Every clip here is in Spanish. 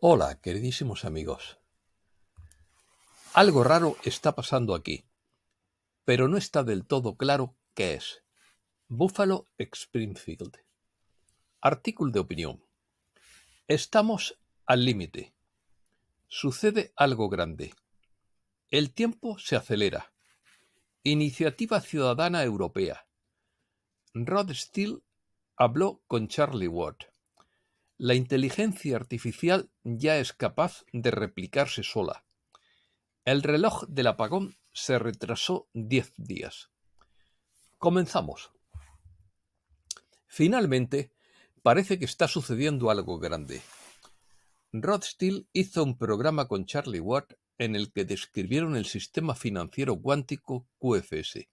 Hola, queridísimos amigos. Algo raro está pasando aquí, pero no está del todo claro qué es. Buffalo Springfield. Artículo de opinión. Estamos al límite. Sucede algo grande. El tiempo se acelera. Iniciativa Ciudadana Europea. Rod Steele habló con Charlie Watt. La inteligencia artificial ya es capaz de replicarse sola. El reloj del apagón se retrasó diez días. Comenzamos. Finalmente, parece que está sucediendo algo grande. Rod hizo un programa con Charlie Watt en el que describieron el sistema financiero cuántico QFS.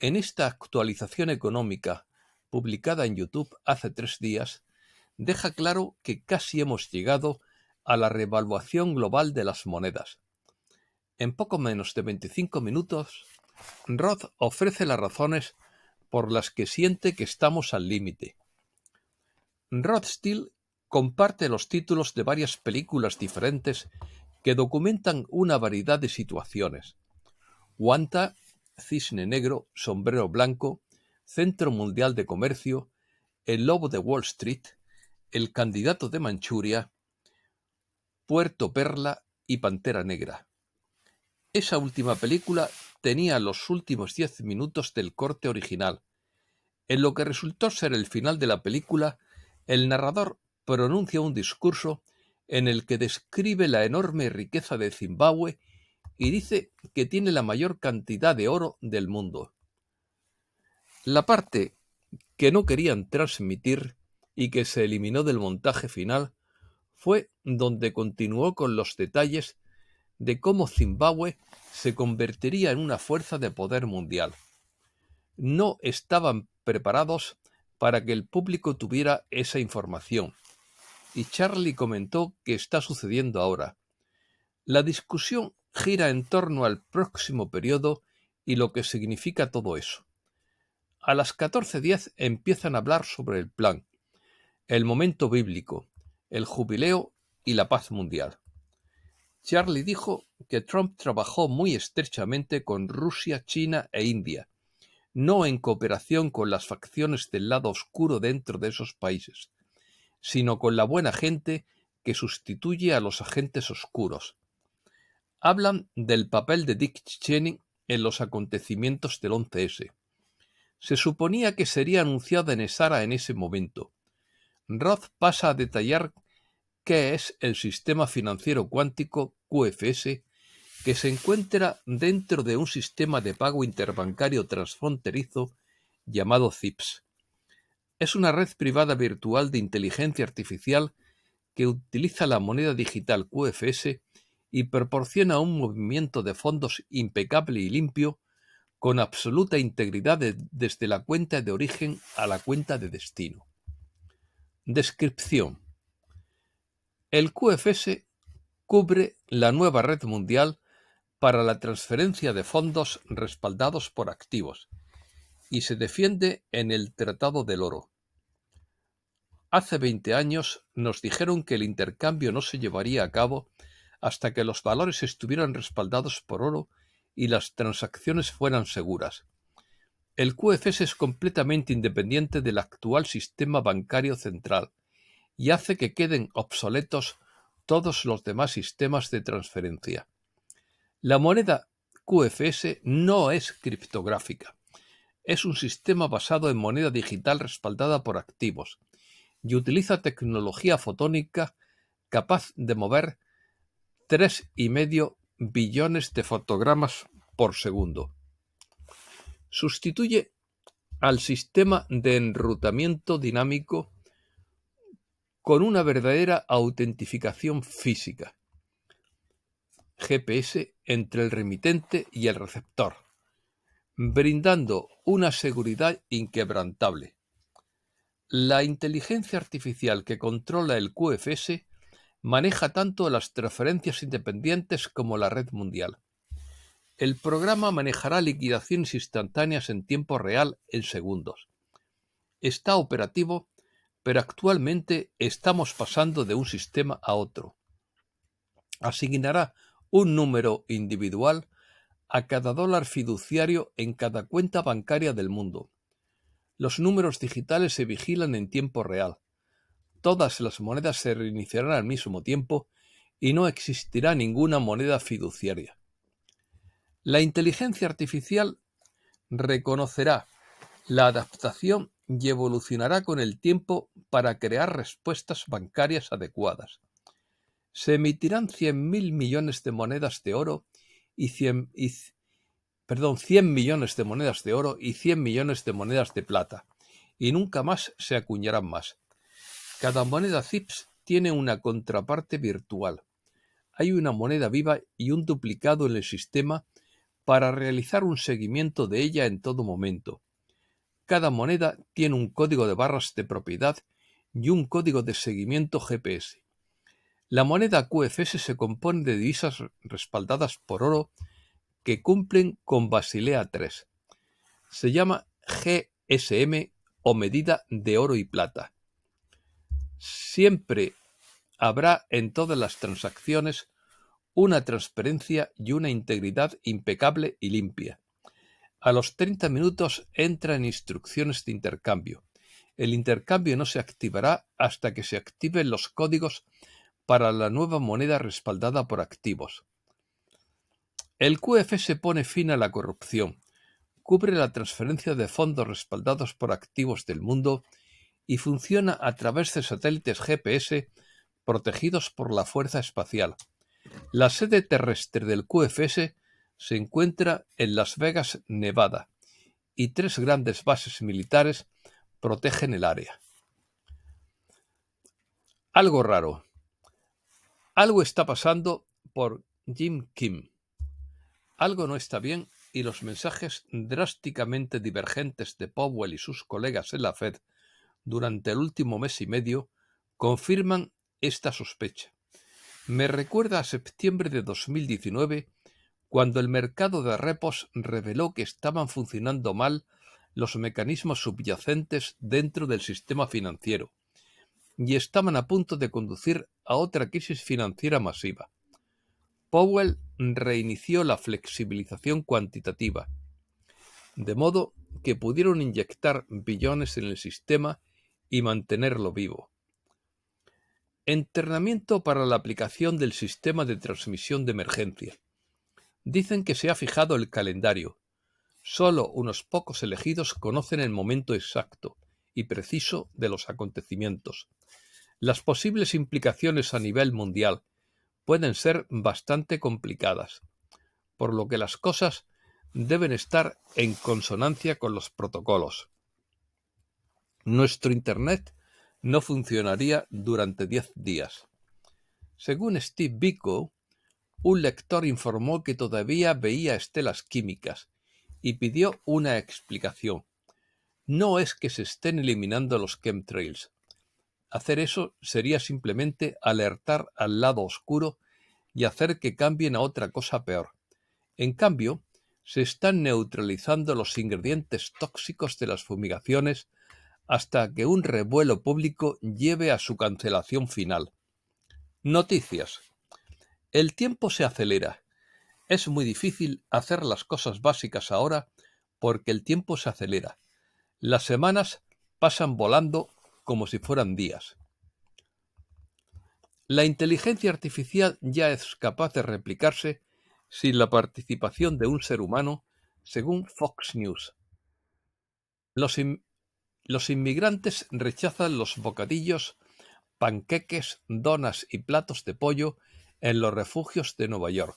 En esta actualización económica, publicada en YouTube hace tres días, deja claro que casi hemos llegado a la revaluación global de las monedas. En poco menos de 25 minutos, Roth ofrece las razones por las que siente que estamos al límite. Rod comparte los títulos de varias películas diferentes que documentan una variedad de situaciones. Guanta, Cisne Negro, Sombrero Blanco, Centro Mundial de Comercio, El Lobo de Wall Street, el candidato de Manchuria, Puerto Perla y Pantera Negra. Esa última película tenía los últimos diez minutos del corte original. En lo que resultó ser el final de la película, el narrador pronuncia un discurso en el que describe la enorme riqueza de Zimbabue y dice que tiene la mayor cantidad de oro del mundo. La parte que no querían transmitir y que se eliminó del montaje final fue donde continuó con los detalles de cómo Zimbabue se convertiría en una fuerza de poder mundial. No estaban preparados para que el público tuviera esa información, y Charlie comentó que está sucediendo ahora. La discusión gira en torno al próximo periodo y lo que significa todo eso. A las 14.10 empiezan a hablar sobre el plan, el momento bíblico, el jubileo y la paz mundial. Charlie dijo que Trump trabajó muy estrechamente con Rusia, China e India, no en cooperación con las facciones del lado oscuro dentro de esos países, sino con la buena gente que sustituye a los agentes oscuros. Hablan del papel de Dick Cheney en los acontecimientos del 11S. Se suponía que sería anunciada en Esara en ese momento, Roth pasa a detallar qué es el sistema financiero cuántico QFS que se encuentra dentro de un sistema de pago interbancario transfronterizo llamado CIPS. Es una red privada virtual de inteligencia artificial que utiliza la moneda digital QFS y proporciona un movimiento de fondos impecable y limpio con absoluta integridad desde la cuenta de origen a la cuenta de destino. Descripción. El QFS cubre la nueva red mundial para la transferencia de fondos respaldados por activos y se defiende en el Tratado del Oro. Hace 20 años nos dijeron que el intercambio no se llevaría a cabo hasta que los valores estuvieran respaldados por oro y las transacciones fueran seguras. El QFS es completamente independiente del actual sistema bancario central y hace que queden obsoletos todos los demás sistemas de transferencia. La moneda QFS no es criptográfica. Es un sistema basado en moneda digital respaldada por activos y utiliza tecnología fotónica capaz de mover tres y medio billones de fotogramas por segundo sustituye al sistema de enrutamiento dinámico con una verdadera autentificación física GPS entre el remitente y el receptor, brindando una seguridad inquebrantable. La inteligencia artificial que controla el QFS maneja tanto las transferencias independientes como la red mundial. El programa manejará liquidaciones instantáneas en tiempo real en segundos. Está operativo pero actualmente estamos pasando de un sistema a otro. Asignará un número individual a cada dólar fiduciario en cada cuenta bancaria del mundo. Los números digitales se vigilan en tiempo real. Todas las monedas se reiniciarán al mismo tiempo y no existirá ninguna moneda fiduciaria. La inteligencia artificial reconocerá la adaptación y evolucionará con el tiempo para crear respuestas bancarias adecuadas. Se emitirán 100.000 millones de monedas de oro y 100, perdón, 100 millones de monedas de oro y 100 millones de monedas de plata, y nunca más se acuñarán más. Cada moneda CIPS tiene una contraparte virtual. Hay una moneda viva y un duplicado en el sistema para realizar un seguimiento de ella en todo momento. Cada moneda tiene un código de barras de propiedad y un código de seguimiento GPS. La moneda QFS se compone de divisas respaldadas por oro que cumplen con Basilea III. Se llama GSM o medida de oro y plata. Siempre habrá en todas las transacciones una transparencia y una integridad impecable y limpia. A los 30 minutos entran instrucciones de intercambio. El intercambio no se activará hasta que se activen los códigos para la nueva moneda respaldada por activos. El QFS pone fin a la corrupción, cubre la transferencia de fondos respaldados por activos del mundo y funciona a través de satélites GPS protegidos por la Fuerza Espacial. La sede terrestre del QFS se encuentra en Las Vegas, Nevada, y tres grandes bases militares protegen el área. Algo raro. Algo está pasando por Jim Kim. Algo no está bien y los mensajes drásticamente divergentes de Powell y sus colegas en la Fed durante el último mes y medio confirman esta sospecha. Me recuerda a septiembre de 2019, cuando el mercado de repos reveló que estaban funcionando mal los mecanismos subyacentes dentro del sistema financiero, y estaban a punto de conducir a otra crisis financiera masiva. Powell reinició la flexibilización cuantitativa, de modo que pudieron inyectar billones en el sistema y mantenerlo vivo. Entrenamiento para la aplicación del sistema de transmisión de emergencia. Dicen que se ha fijado el calendario. Solo unos pocos elegidos conocen el momento exacto y preciso de los acontecimientos. Las posibles implicaciones a nivel mundial pueden ser bastante complicadas, por lo que las cosas deben estar en consonancia con los protocolos. Nuestro Internet no funcionaría durante 10 días. Según Steve Biko, un lector informó que todavía veía estelas químicas y pidió una explicación. No es que se estén eliminando los chemtrails, Hacer eso sería simplemente alertar al lado oscuro y hacer que cambien a otra cosa peor. En cambio, se están neutralizando los ingredientes tóxicos de las fumigaciones hasta que un revuelo público lleve a su cancelación final. Noticias. El tiempo se acelera. Es muy difícil hacer las cosas básicas ahora porque el tiempo se acelera. Las semanas pasan volando como si fueran días. La inteligencia artificial ya es capaz de replicarse sin la participación de un ser humano, según Fox News. Los, los inmigrantes rechazan los bocadillos, panqueques, donas y platos de pollo en los refugios de Nueva York.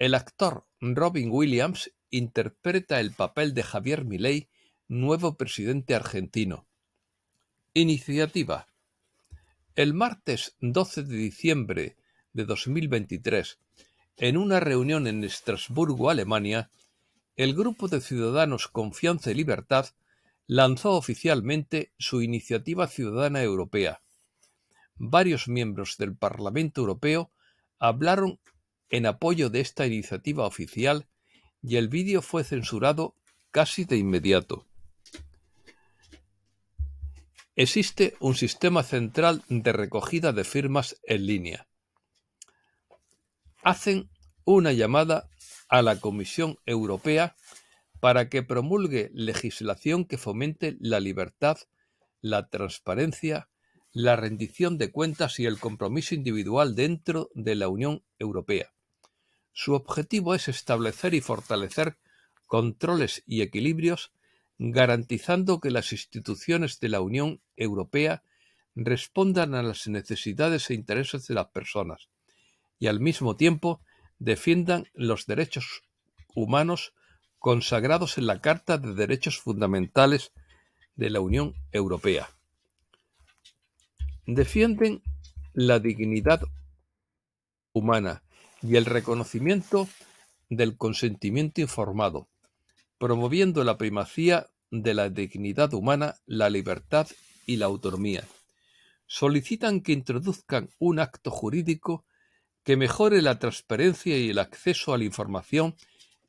El actor Robin Williams interpreta el papel de Javier Milei, nuevo presidente argentino. Iniciativa. El martes 12 de diciembre de 2023, en una reunión en Estrasburgo, Alemania, el Grupo de Ciudadanos Confianza y Libertad lanzó oficialmente su Iniciativa Ciudadana Europea. Varios miembros del Parlamento Europeo hablaron en apoyo de esta iniciativa oficial y el vídeo fue censurado casi de inmediato. existe un sistema central de recogida de firmas en línea. Hacen una llamada a la Comisión Europea para que promulgue legislación que fomente la libertad, la transparencia, la rendición de cuentas y el compromiso individual dentro de la Unión Europea. Su objetivo es establecer y fortalecer controles y equilibrios, garantizando que las instituciones de la Unión Europea respondan a las necesidades e intereses de las personas y al mismo tiempo defiendan los derechos humanos consagrados en la Carta de Derechos Fundamentales de la Unión Europea. Defienden la dignidad humana y el reconocimiento del consentimiento informado, promoviendo la primacía de la dignidad humana, la libertad y la autonomía. Solicitan que introduzcan un acto jurídico que mejore la transparencia y el acceso a la información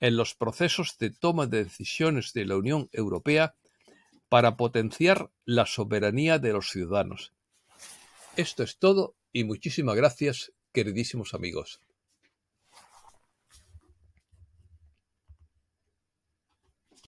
en los procesos de toma de decisiones de la Unión Europea para potenciar la soberanía de los ciudadanos. Esto es todo y muchísimas gracias, queridísimos amigos.